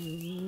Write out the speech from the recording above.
Mm-hmm.